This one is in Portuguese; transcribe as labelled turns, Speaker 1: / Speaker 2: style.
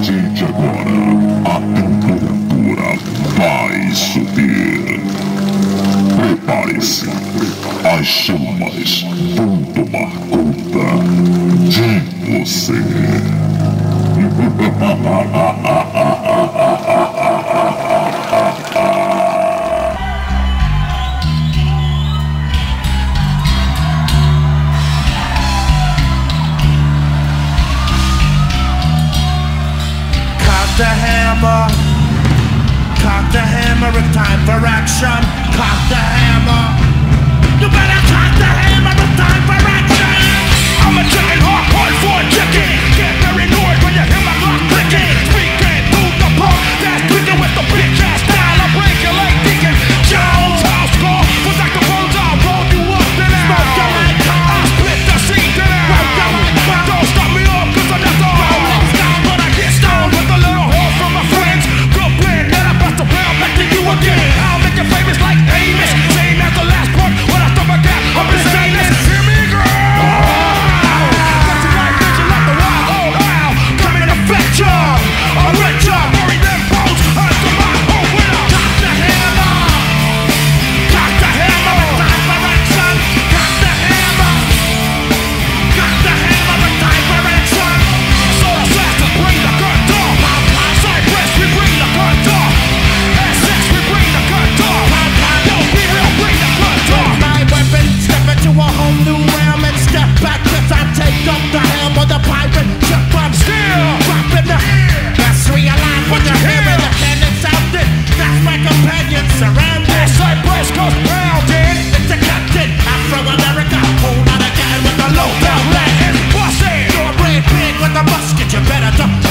Speaker 1: partir de agora, a temperatura vai subir. Prepare-se, as chamas vão tomar conta de você.
Speaker 2: hammer. Cock the hammer, it's time for action. Cock the hammer. you better duck.